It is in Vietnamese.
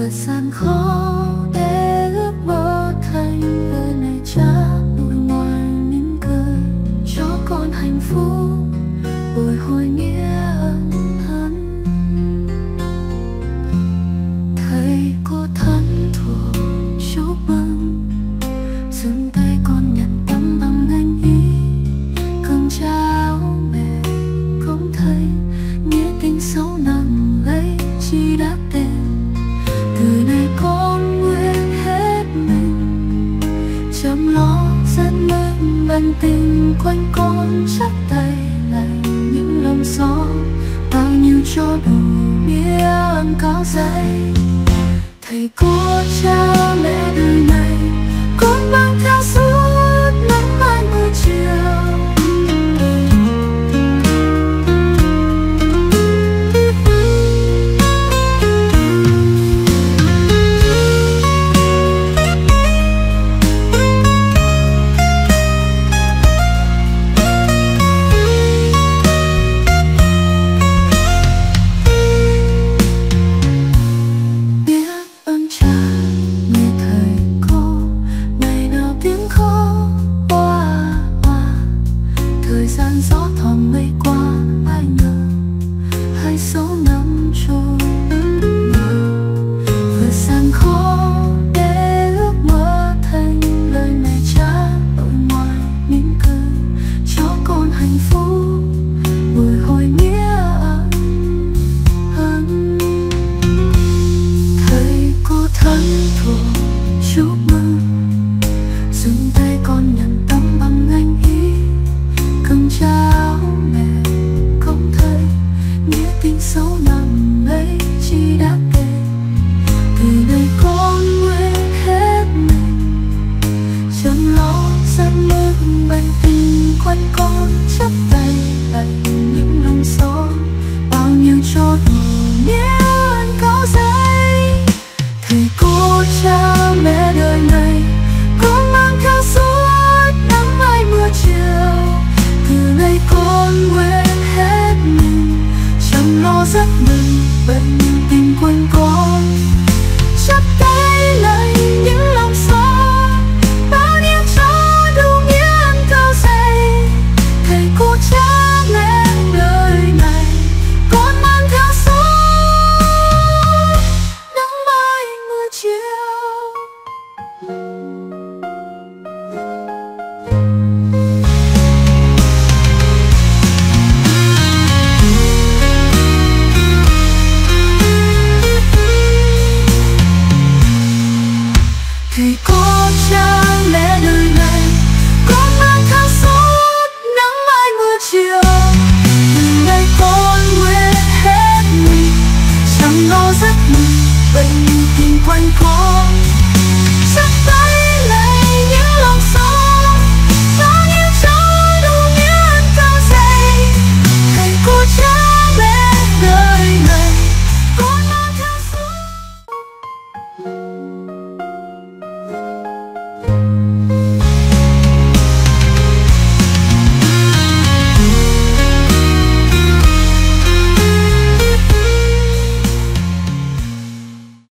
vượt gian khó để ước mơ thành người này cha nụ ngoài mỉm cười cho con hạnh phúc, bồi hồi nghĩa ơn ân tình quanh con chắp tay lành những lòng gió bao nhiêu cho đủ biết cao dày thầy cô cha mẹ đời này